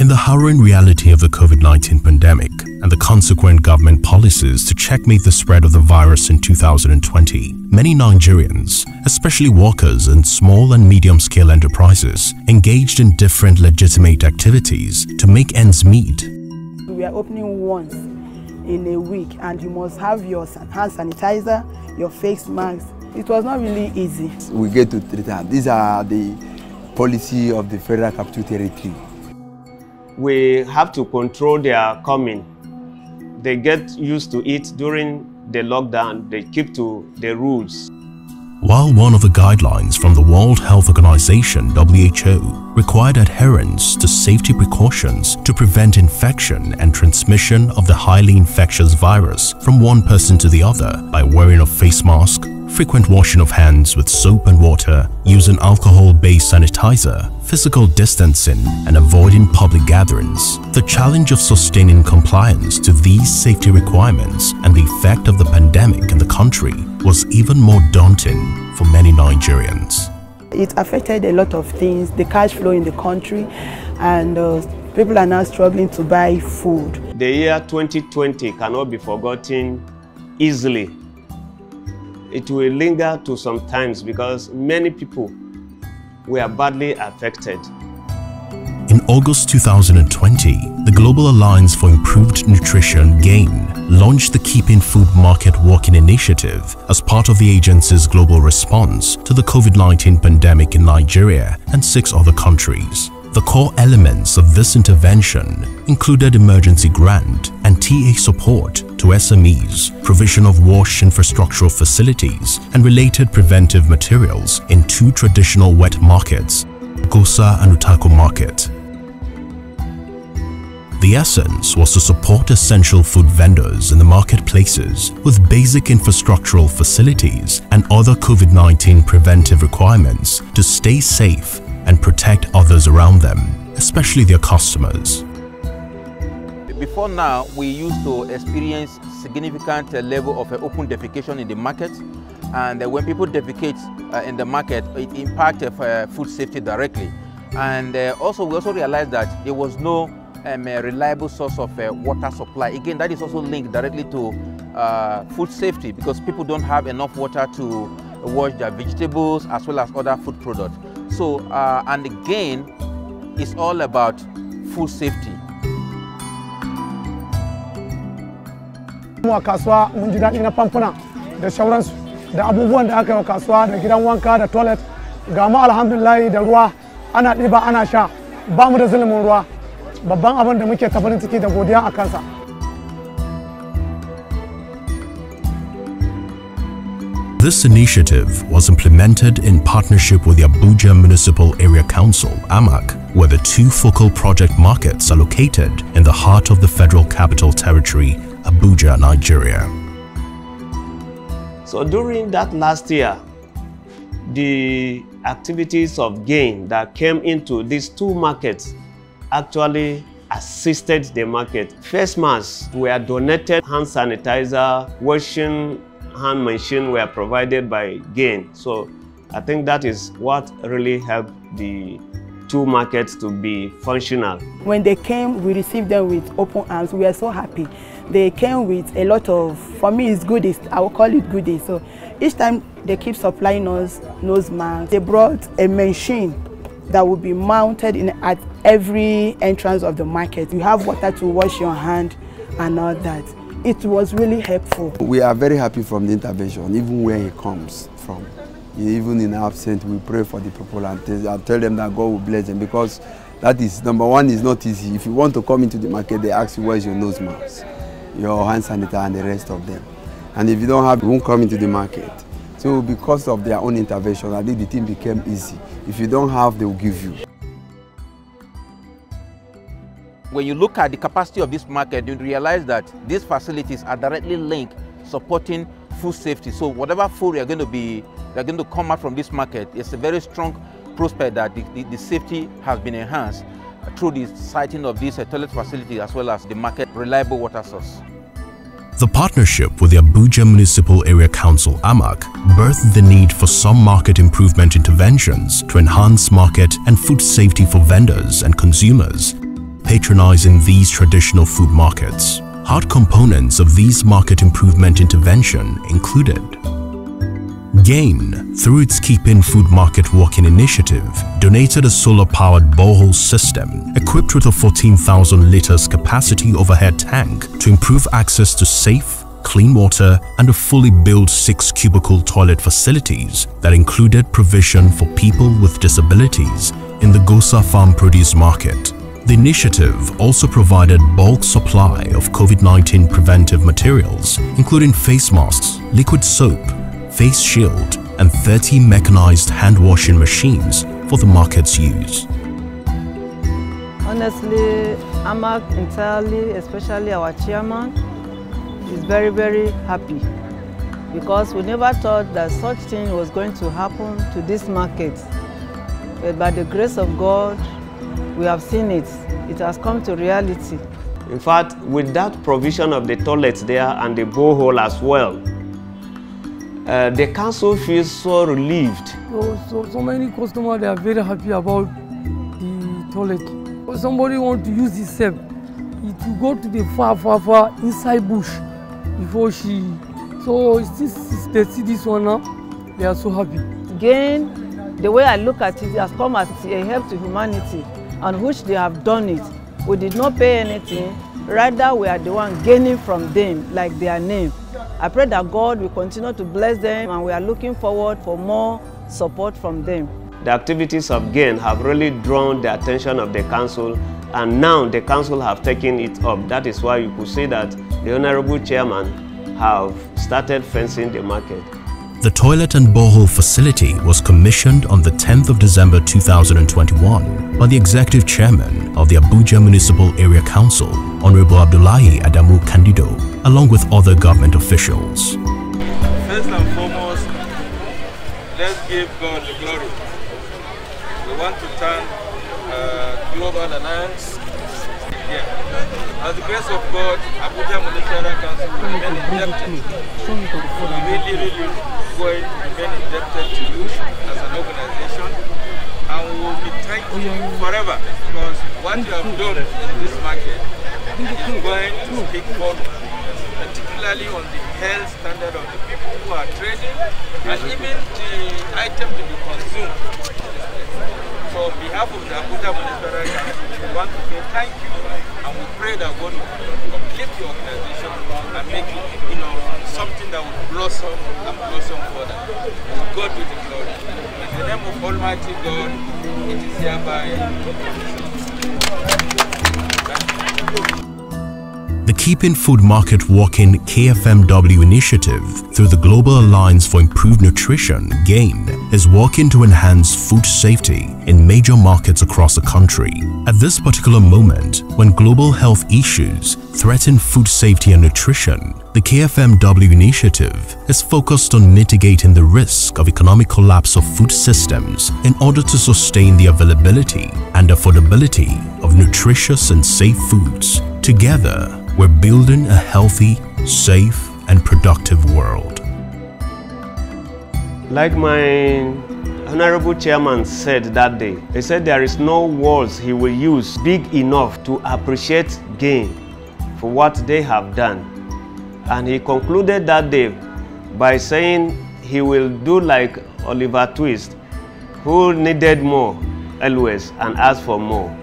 In the harrowing reality of the COVID-19 pandemic and the consequent government policies to checkmate the spread of the virus in 2020, many Nigerians, especially workers in small and medium-scale enterprises, engaged in different legitimate activities to make ends meet. We are opening once in a week and you must have your hand sanitizer, your face mask. It was not really easy. We get to treat them. These are the policy of the Federal Capital Territory we have to control their coming. They get used to it during the lockdown. They keep to the rules. While one of the guidelines from the World Health Organization WHO required adherence to safety precautions to prevent infection and transmission of the highly infectious virus from one person to the other by wearing a face mask, frequent washing of hands with soap and water, using alcohol-based sanitizer, physical distancing, and avoiding public gatherings. The challenge of sustaining compliance to these safety requirements and the effect of the pandemic in the country was even more daunting for many Nigerians. It affected a lot of things, the cash flow in the country, and uh, people are now struggling to buy food. The year 2020 cannot be forgotten easily it will linger to some times because many people were badly affected. In August 2020, the Global Alliance for Improved Nutrition GAIN launched the Keeping Food Market Working Initiative as part of the agency's global response to the COVID-19 pandemic in Nigeria and six other countries. The core elements of this intervention included emergency grant and TA support to SMEs, provision of wash infrastructural facilities and related preventive materials in two traditional wet markets, Gosa and Utako Market. The essence was to support essential food vendors in the marketplaces with basic infrastructural facilities and other COVID-19 preventive requirements to stay safe and protect others around them, especially their customers. Before now, we used to experience significant uh, level of uh, open defecation in the market. And uh, when people defecate uh, in the market, it impacts uh, food safety directly. And uh, also, we also realized that there was no um, reliable source of water supply. Again, that is also linked directly to food safety because people don't have enough water to wash their vegetables as well as other food products. So, uh, and again, it's all about food safety. kasuwa mun ji daɗi na famfuna da da abubuwan da aka yi wa kasuwa da gidan wanka da toilet. Ga mu alhamdulillahi da ruwa. Ana ɗiba ana sha. Ba mu da zulumin ruwa. Babban abin da muke ta ciki da godiya a kansa. This initiative was implemented in partnership with the Abuja Municipal Area Council, AMAC, where the two focal project markets are located in the heart of the Federal Capital Territory, Abuja, Nigeria. So during that last year, the activities of GAIN that came into these two markets actually assisted the market. Face masks were donated, hand sanitizer, washing hand machine were provided by GAIN. So I think that is what really helped the two markets to be functional. When they came, we received them with open arms. We were so happy. They came with a lot of, for me it's goodies, I will call it goodies. So each time they keep supplying us nose masks. They brought a machine that will be mounted in, at every entrance of the market. You have water to wash your hand and all that. It was really helpful. We are very happy from the intervention, even where it comes from. Even in absence, we pray for the people and tell them that God will bless them because that is, number one, is not easy. If you want to come into the market, they ask you, where's your nose mask, your hand sanitizer and the rest of them. And if you don't have, you won't come into the market. So because of their own intervention, I think the thing became easy. If you don't have, they will give you. When you look at the capacity of this market, you realize that these facilities are directly linked supporting food safety. So whatever food we are going to be, they are going to come out from this market, it's a very strong prospect that the, the, the safety has been enhanced through the siting of this uh, toilet facility as well as the market reliable water source. The partnership with the Abuja Municipal Area Council AMAC birthed the need for some market improvement interventions to enhance market and food safety for vendors and consumers patronizing these traditional food markets. Hard components of these market improvement intervention included GAIN, through its Keeping Food Market Working initiative, donated a solar-powered borehole system equipped with a 14,000 liters capacity overhead tank to improve access to safe, clean water and a fully built six cubicle toilet facilities that included provision for people with disabilities in the Gosa Farm Produce Market. The initiative also provided bulk supply of COVID-19 preventive materials, including face masks, liquid soap, face shield, and 30 mechanized hand washing machines for the market's use. Honestly, AMAC entirely, especially our chairman, is very, very happy because we never thought that such thing was going to happen to this market. But by the grace of God, we have seen it. It has come to reality. In fact, with that provision of the toilets there and the borehole as well, uh, the council feels so relieved. So, so, so many customers they are very happy about the toilet. If somebody want to use the step, it will go to the far, far, far inside bush before she. So since they see this one now, they are so happy. Again, the way I look at it, it has come as a help to humanity, and which they have done it. We did not pay anything, rather we are the one gaining from them, like their name. I pray that God will continue to bless them and we are looking forward for more support from them. The activities of GAIN have really drawn the attention of the council and now the council have taken it up. That is why you could see that the Honorable Chairman have started fencing the market. The toilet and borehole facility was commissioned on the 10th of December 2021 by the Executive Chairman of the Abuja Municipal Area Council, Honorable Abdullahi Adamu Candido, along with other government officials. First and foremost, let's give God the glory. We want to thank uh, Global Alliance. As the grace of God, Abuja Municipal Council will remain indebted. We really, really going to remain indebted to you as an organization. And we will be thanking you forever because what you have done in this market is going to speak volumes particularly on the health standard of the people who are trading and even the item to be consumed. On behalf of the Abuja Municipal Council, we want to say thank you and we pray that God will uplift your organization and make it you know, something that will blossom and blossom further. God be the glory. In the name of Almighty God, it is hereby. The Keeping Food Market Working KFMW initiative through the Global Alliance for Improved Nutrition, GAIN, is working to enhance food safety in major markets across the country. At this particular moment, when global health issues threaten food safety and nutrition, the KFMW initiative is focused on mitigating the risk of economic collapse of food systems in order to sustain the availability and affordability of nutritious and safe foods. Together, we're building a healthy, safe, and productive world. Like my Honorable Chairman said that day, he said there is no words he will use big enough to appreciate GAIN for what they have done. And he concluded that day by saying he will do like Oliver Twist, who needed more always and asked for more.